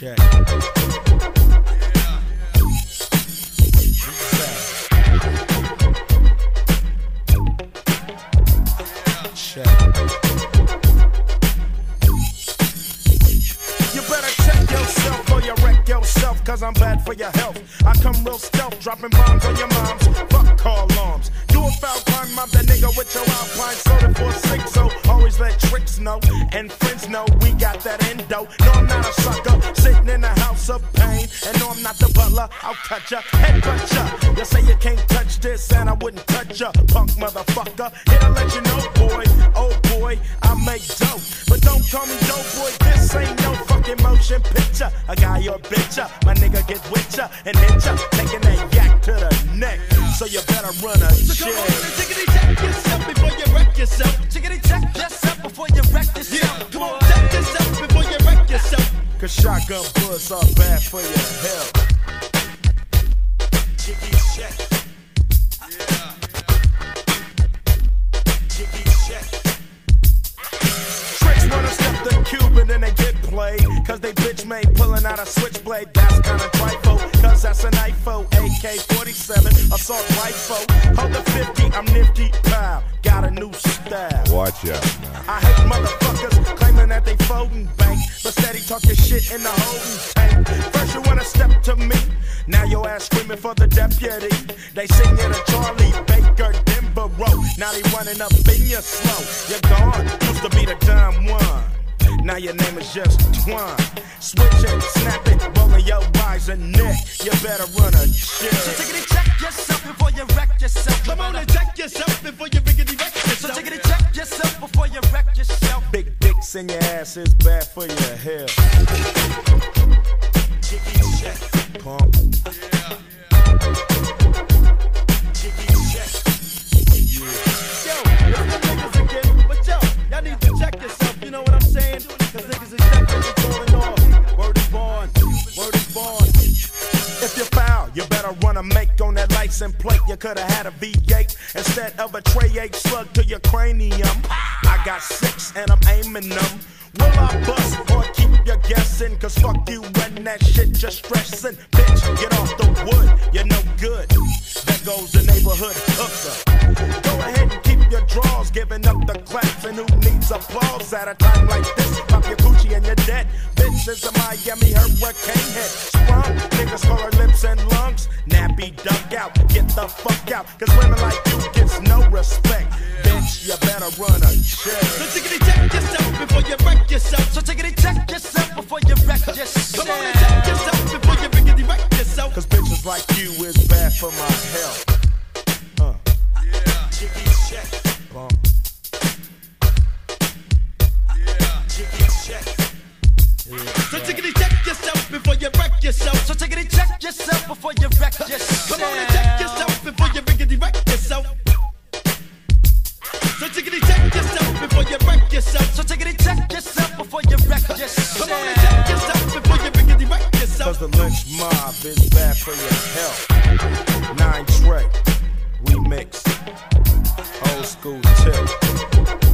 check. cause I'm bad for your health. I come real stealth, dropping bombs on your moms. Fuck car alarms. Do a foul mob that nigga with your alpine soda for six. So always let tricks know and friends know we got that endo. No, I'm not a sucker, sitting in a house of pain. And no, I'm not the butler, I'll cut ya, head cut ya. You say you can't touch this, and I wouldn't touch ya, punk motherfucker. Here to let you know, boy, oh boy, I make dope. But don't call me dope boy, this ain't no fucking motion picture. A guy or bitch my nigga get with ya and hit ya, taking that So you better run a So come on and tickety check yourself before you wreck yourself. Tickety check yourself before you wreck yourself. Yeah, come on, check yourself before you wreck yourself. Cause shotgun bullets are bad for your health. Jiggy check. Jiggy check. Tricks wanna step the Cuban and they get played. Cause they bitch made pulling out a switchblade. That's kinda trifle. That's an IFO. AK 47, assault rifle. Hold the 50, I'm nifty. Pow. Got a new style. Watch out now. I hate motherfuckers claiming that they folding bank, but steady talking shit in the holding tank. First you wanna step to me, now your ass screaming for the deputy. They sing it a Charlie Baker Denver Road. Now they running up in your slow. You're gone, used to be the dumb one. Now your name is just Twine. Switch it, snap it, rolling your eyes and neck. You better run a shit. So take it and check yourself before you wreck yourself. Come on and check yourself before you riggedy wreck yourself. So tickety check yourself before you wreck yourself. Big dicks in your ass is bad for your health. Jiggy check, pump. Jiggy license plate. You coulda had a V8 instead of a tray 8 slug to your cranium. I got six and I'm aiming them. Will I bust or keep you guessing? Cause fuck you and that shit just stressing. Bitch, get applause at a time like this? Pop your coochie and you're dead. Bitch is a Miami hurricane head. Sprung, niggas call her lips and lungs. Nappy duck out, get the fuck out. Cause women like you gets no respect. Bitch, you better run a check. So check. tickety check yourself before you wreck yourself. So tickety check yourself before you wreck yourself. Come on and check yourself before you wreck yourself. Cause bitches like you is bad for my health. Before you wreck yourself. So tickety check yourself before you wreck yourself. Come on and check yourself before you wreck yourself. Cause the Lench Mob is bad for your health. Nine Trey, remix. Old school tip.